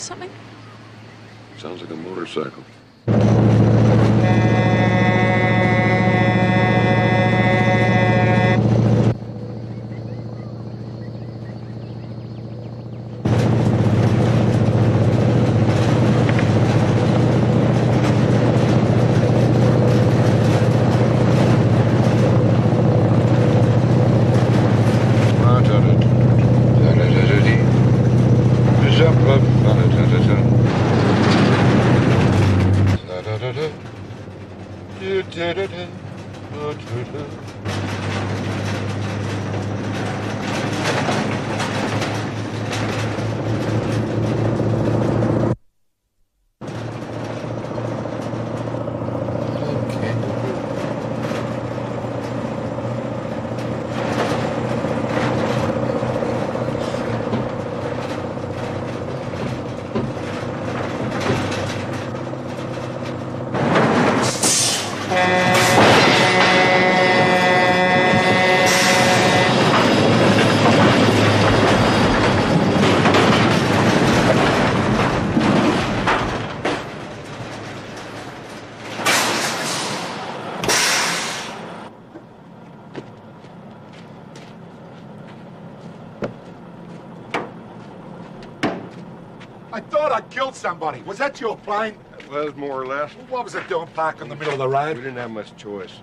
something? Sounds like a motorcycle. do do do do do. I thought I killed somebody. Was that your plane? Was more or less. What was it doing parked in the middle of the road? We didn't have much choice.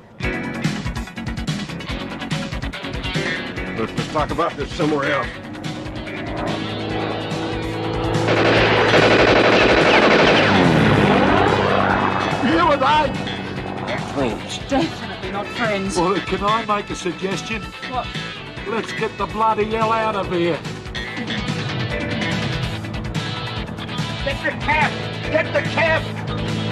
Let's, let's talk about this somewhere else. You and I? Friends? Definitely not friends. Well, can I make a suggestion? What? Let's get the bloody hell out of here. Get the cab! Get the cab!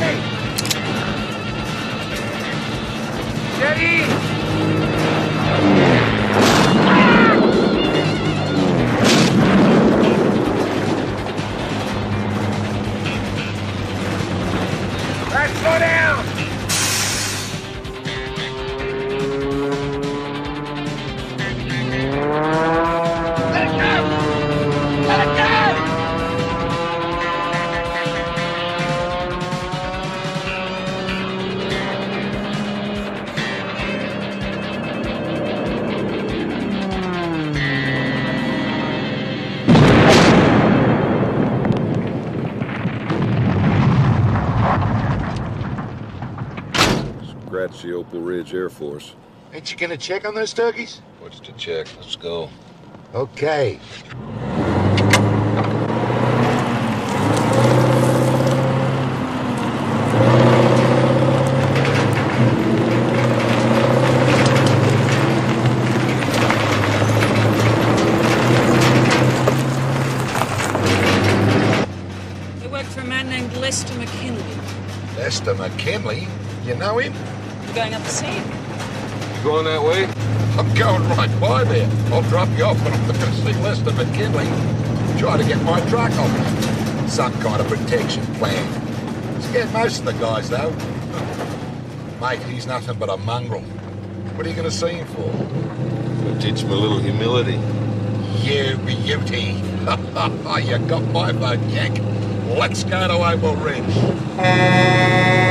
Steady! Steady! Scratch the Opal Ridge Air Force. Ain't you gonna check on those turkeys? What's to check? Let's go. Okay. They work for a man named Lester McKinley. Lester McKinley? You know him? Going up the see him. You going that way? I'm going right by there. I'll drop you off, but I'm going to see Lester McKinley. Try to get my truck off. Some kind of protection plan. Scared most of the guys, though. Mate, he's nothing but a mongrel. What are you going to see him for? Teach him a little humility. You beauty. you got my vote, Yank. Let's go to Opal Ridge.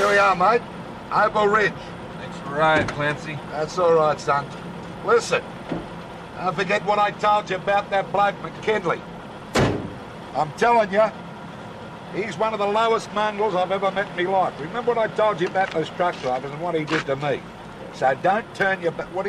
Here we are, mate. Opal Ridge. Thanks for riding, Clancy. That's all right, son. Listen, Don't forget what I told you about that bloke McKinley. I'm telling you, he's one of the lowest mongrels I've ever met in my life. Remember what I told you about those truck drivers and what he did to me. So don't turn your back. What do you